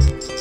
Bye.